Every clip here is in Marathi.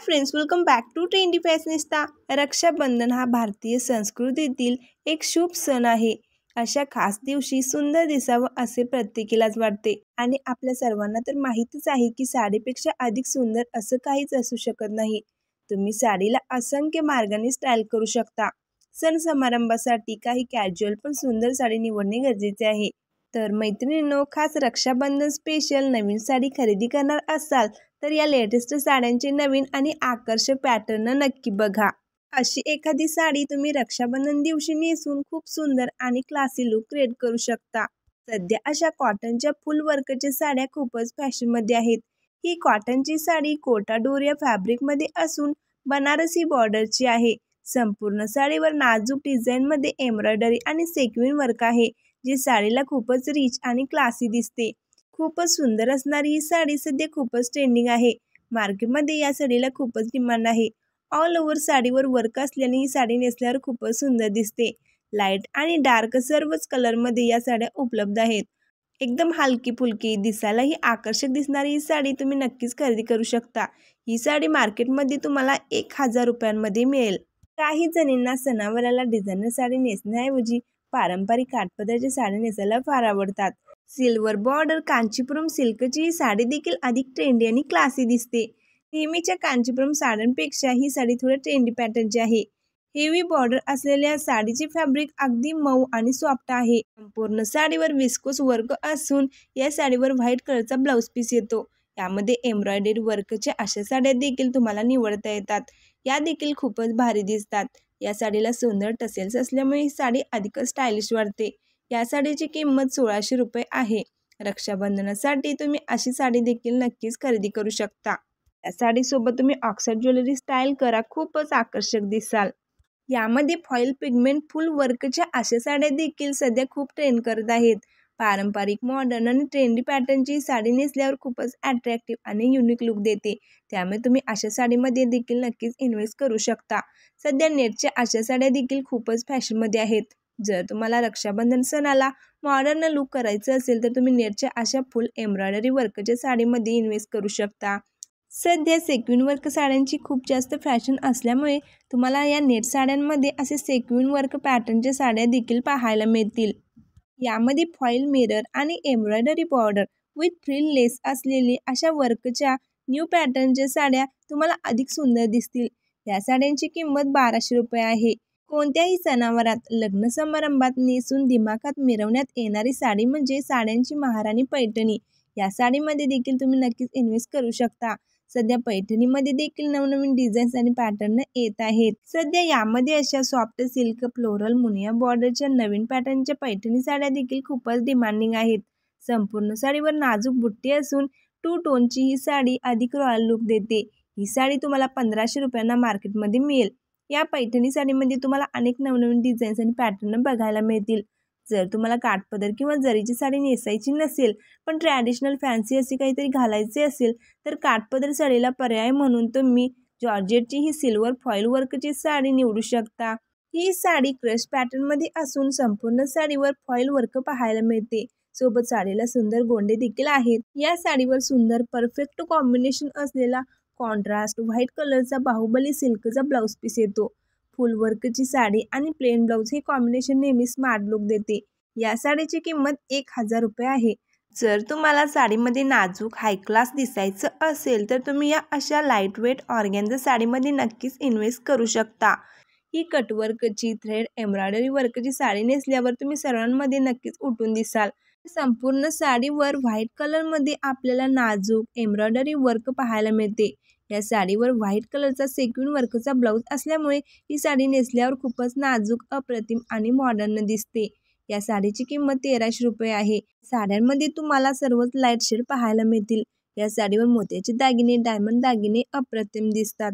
Friends welcome back to trendy fashionista Rakshabandhan हा भारतीय संस्कृतीतील एक शुभ सण आहे. अशा खास दिवशी सुंदर दिसावं असे प्रत्येकीलाच वाटते. आणि आपल्या सर्वांना तर माहीतच आहे की साडीपेक्षा अधिक सुंदर असं काहीच असू शकत नाही. तुम्ही साडीला असंख्य मार्गाने स्टाईल करू शकता. सण समारंभासाठी काही कॅज्युअल पण सुंदर साडी निवडणे गरजेचे आहे. तर मैत्रिणींनो खास रक्षाबंधन स्पेशल नवीन साडी खरेदी करणार असाल तर या लेटेस्ट साड्यांचे नवीन आणि आकर्षक पॅटर्न नक्की बघा. अशी एखादी साडी तुम्ही रक्षाबंधन दिवशी नेसून खूप सुंदर आणि क्लासी लुक क्रिएट करू शकता. सध्या अशा कॉटनच्या फुल वर्कच्या साड्या खूपच फॅशनमध्ये आहेत. ही कॉटनची साडी कोटा डोरिया फॅब्रिकमध्ये असून बनारसी बॉर्डरची आहे. संपूर्ण साडीवर नाजूक डिझाईनमध्ये एम्ब्रॉयडरी आणि सेक्विन वर्क आहे जी साडीला खूपच रिच आणि क्लासी दिसते. खूपच सुंदर असणारी ही साडी सध्या खूपच ट्रेंडिंग आहे. मार्केटमध्ये या साडीला खूपच डिमांड आहे. ऑल ओव्हर साडीवर वर्क असल्याने ही साडी नेसल्यावर खूपच सुंदर दिसते. लाइट आणि डार्क सर्वच कलरमध्ये या साड्या उपलब्ध आहेत. एकदम हलकी फुलकी दिसायलाही आकर्षक दिसणारी ही साडी तुम्ही नक्कीच खरेदी करू शकता. ही साडी मार्केटमध्ये तुम्हाला एक हजार रुपयांमध्ये मिळेल. काही जणींना सणावाराला डिझायनर साडी नेसण्याऐवजी पारंपरिक काठपदराच्या साड्या नेसायला फार आवडतात. सिल्वर बॉर्डर कांचीपुरम सिल्कची ही साडी देखील अधिक ट्रेंडी आणि क्लासी दिसते. नेहमीच्या कांचीपुरम साड्यांपेक्षा ही साडी थोड्या ट्रेंडी पॅटर्नची आहे. हेवी बॉर्डर असलेल्या साडीचे फॅब्रिक अगदी मऊ आणि सॉफ्ट आहे. संपूर्ण साडीवर विस्कोस वर्क असून या साडीवर व्हाईट कलरचा ब्लाऊज पीस येतो. यामध्ये एम्ब्रॉयडरी वर्कच्या अशा साड्या देखील तुम्हाला निवडता येतात. या देखील खूपच भारी दिसतात. या साडीला सुंदर टसेल्स असल्यामुळे ही साडी अधिकच स्टायलिश वाढते या साडीची किंमत सोळाशे रुपये आहे. रक्षाबंधनासाठी तुम्ही अशी साडी देखील नक्कीच खरेदी करू शकता. या साडीसोबत तुम्ही ऑक्साईड ज्वेलरी स्टाईल करा खूपच आकर्षक दिसाल. यामध्ये फॉईल पिगमेंट फुल वर्कच्या अशा साड्या देखील सध्या खूप ट्रेंड करत आहेत. पारंपरिक मॉडर्न आणि ट्रेंडी पॅटर्नची साडी नेसल्यावर खूपच अट्रॅक्टिव्ह आणि युनिक लुक देते. त्यामुळे तुम्ही अशा साडीमध्ये देखील नक्कीच इन्व्हेस्ट करू शकता. सध्या नेटच्या अशा साड्या देखील खूपच फॅशनमध्ये आहेत. जर तुम्हाला रक्षाबंधन सणाला मॉडर्न लुक करायचं असेल तर तुम्ही नेटच्या अशा फुल एम्ब्रॉयडरी वर्कच्या साडीमध्ये इन्व्हेस्ट करू शकता. सध्या सेक्विन वर्क साड्यांची खूप जास्त फॅशन असल्यामुळे तुम्हाला या नेट साड्यांमध्ये असे सेक्विन वर्क पॅटर्नच्या साड्या देखील पाहायला मिळतील. यामध्ये फॉईल मिरर आणि embroidery border with frill lace असलेली अशा वर्कच्या न्यू पॅटर्नच्या साड्या तुम्हाला अधिक सुंदर दिसतील. या साड्यांची किंमत बाराशे रुपये आहे. कोणत्याही सणावरात लग्न समारंभात नेसून दिमाखात मिरवण्यात येणारी साडी म्हणजे साड्यांची महाराणी पैठणी. या साडीमध्ये देखील तुम्ही नक्कीच इन्व्हेस्ट करू शकता. सध्या पैठणीमध्ये देखील नवनवीन डिझाईन्स आणि पॅटर्न येत आहेत. सध्या यामध्ये अशा सॉफ्ट सिल्क फ्लोरल मुनिया बॉर्डरच्या नवीन पॅटर्नच्या पैठणी साड्या देखील खूपच डिमांडिंग आहेत. संपूर्ण साडीवर नाजूक बुट्टी असून टू टोनची ही साडी अधिक रॉयल लुक देते. ही साडी तुम्हाला पंधराशे रुपयांना मार्केटमध्ये मिळेल. या पैठणी साडीमध्ये तुम्हाला अनेक नवनवीन डिझाईन्स आणि पॅटर्न बघायला मिळतील. जर तुम्हाला काठपदर किंवा जरीची साडी नेसायची नसेल पण ट्रॅडिशनल फॅन्सी अशी काहीतरी घालायचे असेल तर काठपदर साडीला पर्याय म्हणून तुम्ही जॉर्जेटची ही सिल्वर फॉईल वर्कची साडी निवडू शकता. ही साडी क्रश पॅटर्नमध्ये असून संपूर्ण साडीवर फॉईल वर्क पाहायला मिळते. सोबत साडीला सुंदर गोंडे देखील आहेत. या साडीवर सुंदर परफेक्ट कॉम्बिनेशन असलेला कॉन्ट्रास्ट व्हाईट कलरचा बाहुबली सिल्कचा ब्लाऊज पीस येतो. फुल वर्कची साडी आणि प्लेन ब्लाऊज हे कॉम्बिनेशन नेहमी स्मार्ट लुक देते. या साडीची किंमत एक हजार रुपये आहे. जर तुम्हाला साडीमध्ये नाजूक हाय क्लास दिसायचं असेल तर तुम्ही या अशा लाइट वेट ऑर्गॅनच्या साडीमध्ये नक्कीच इन्व्हेस्ट करू शकता. ही कटवर्कची थ्रेड एम्ब्रॉयडरी वर्कची साडी नेसल्यावर तुम्ही सर्वांमध्ये नक्कीच उठून दिसाल. संपूर्ण साडीवर व्हाईट कलरमध्ये आपल्याला नाजूक एम्ब्रॉयडरी वर्क पाहायला मिळते. या साडीवर व्हाईट कलरचा सेक्युन वर्कचा ब्लाऊज असल्यामुळे ही साडी नेसल्यावर खूपच नाजूक अप्रतिम आणि मॉडर्न दिसते. या साडीची किंमत तेराशे रुपये आहे. साड्यांमध्ये तुम्हाला सर्वच लाइट शेड पाहायला मिळतील. या साडीवर मोत्याचे दागिने डायमंड दागिने अप्रतिम दिसतात.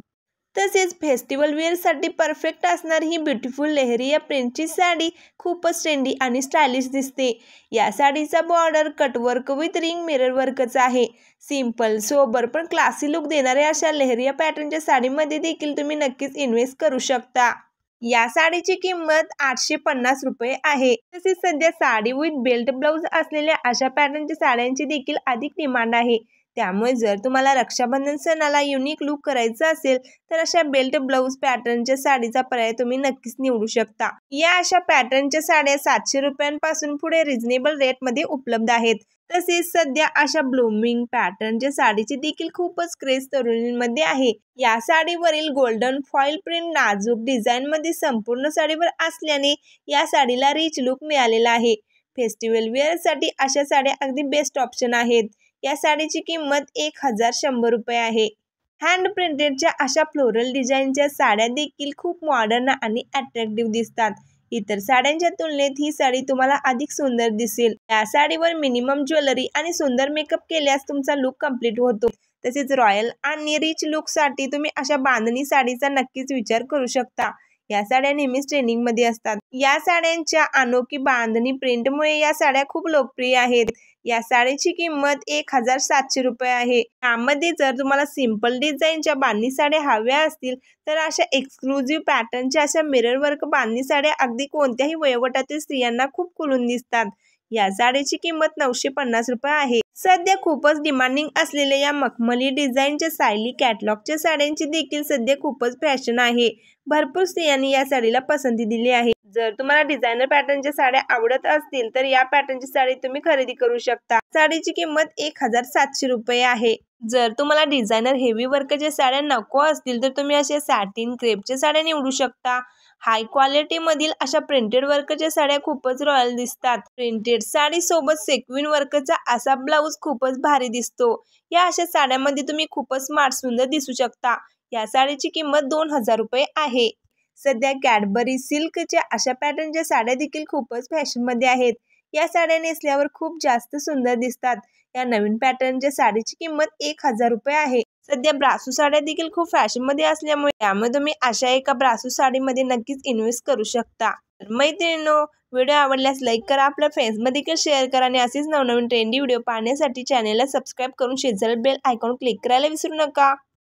तसेच फेस्टिवल वेअरसाठी परफेक्ट असणारी ही ब्युटिफुल लेहरी या प्रिंटची साडी खूपच ट्रेंडी आणि स्टायलिश दिसते. या साडीचा border cutwork with ring mirror वर्कचा आहे. सिंपल सोबर पण क्लासी लुक देणाऱ्या अशा लेहरिया पॅटर्नच्या साडीमध्ये देखील तुम्ही नक्कीच इन्व्हेस्ट करू शकता. या साडीची किंमत आठशे पन्नास रुपये आहे. तसेच सध्या साडी विथ बेल्ट ब्लाऊज असलेल्या अशा पॅटर्नच्या साड्यांची देखील अधिक डिमांड आहे. त्यामुळे जर तुम्हाला रक्षाबंधन सणाला युनिक लुक करायचा असेल तर अशा बेल्ट ब्लाऊज पॅटर्नच्या साडीचा पर्याय तुम्ही नक्कीच निवडू शकता. या अशा पॅटर्नच्या साड्या सातशे रुपयांपासून पुढे रिझनेबल रेटमध्ये उपलब्ध आहेत. तसेच सध्या अशा ब्लूमिंग पॅटर्नच्या साडीची देखील खूपच क्रेज तरुणींमध्ये आहे. या साडीवरील गोल्डन फॉईल प्रिंट नाजूक डिझाईनमध्ये संपूर्ण साडीवर असल्याने या साडीला रिच लुक मिळालेला आहे. फेस्टिवल वेअरसाठी अशा साड्या अगदी बेस्ट ऑप्शन आहेत. या साडीची किंमत एक हजार शंभर रुपये आहे. हँड प्रिंटेडच्या अशा फ्लोरल डिझाईनच्या साड्या देखील खूप मॉडर्न आणि अट्रॅक्टिव्ह दिसतात. इतर साड्यांच्या तुलनेत ही साडी तुम्हाला अधिक सुंदर दिसेल. या साडीवर मिनिमम ज्वेलरी आणि सुंदर मेकअप केल्यास तुमचा लुक कंप्लीट होतो. तसेच रॉयल आणि रिच लुकसाठी तुम्ही अशा बांधणी साडीचा नक्कीच विचार करू शकता. या साड्या नेहमीच ट्रेनिंगमध्ये असतात. या साड्यांच्या अनोखी बांधणी प्रिंटमुळे या साड्या खूप लोकप्रिय आहेत. या साडीची किंमत एक हजार सातशे रुपये आहे. यामध्ये जर तुम्हाला सिंपल डिझाईनच्या बांधणी साड्या हव्या असतील तर अशा एक्सक्लुझिव्ह पॅटर्नच्या अशा मिरर वर्क बांधणी साड्या अगदी कोणत्याही वयोगटातील स्त्रियांना खूप खुलून दिसतात. या साडीची किंमत नऊशे पन्नास रुपये आहे. सध्या खूपच डिमांडिंग असलेल्या या मखमली डिझाईनच्या सायली कॅटलॉगच्या साड्यांची देखील सध्या खूपच फॅशन आहे. भरपूर स्त्रियांनी या साडीला पसंती दिली आहे. जर तुम्हाला डिझायनर पॅटर्नच्या साड्या आवडत असतील तर या पॅटर्नची साडी तुम्ही खरेदी करू शकता. साडीची किंमत एक हजार सातशे रुपये आहे. जर तुम्हाला डिझायनर हेवी वर्कच्या साड्या नको असतील तर तुम्ही अशा सॅटिन क्रेपच्या साड्या निवडू शकता. हाय क्वालिटी मधील अशा प्रिंटेड वर्कच्या साड्या खूपच रॉयल दिसतात. प्रिंटेड साडी सोबत सेक्विन वर्कचा असा ब्लाऊज खूपच भारी दिसतो. या अशा साड्यामध्ये तुम्ही खूपच स्मार्ट सुंदर दिसू शकता. या साडीची किंमत दोन हजार रुपये आहे. सध्या कॅडबरी सिल्कच्या अशा पॅटर्नच्या साड्या देखील खूपच फॅशनमध्ये आहेत. या साड्या नेसल्यावर खूप जास्त सुंदर दिसतात. या नवीन पॅटर्नच्या साडीची किंमत एक हजार रुपये आहे. सध्या ब्रासू साड्या देखील खूप फॅशनमध्ये असल्यामुळे त्यामुळे तुम्ही अशा एका ब्रासू साडीमध्ये नक्कीच इन्व्हेस्ट करू शकता. मैत्रिणींनो व्हिडिओ आवडल्यास लाईक करा आपल्या फ्रेंड्समध्ये देखील शेअर करा आणि असेच नवनवीन ट्रेंडी व्हिडिओ पाहण्यासाठी चॅनेलला सबस्क्राईब करून शेजारी बेल आयकॉन क्लिक करायला विसरू नका.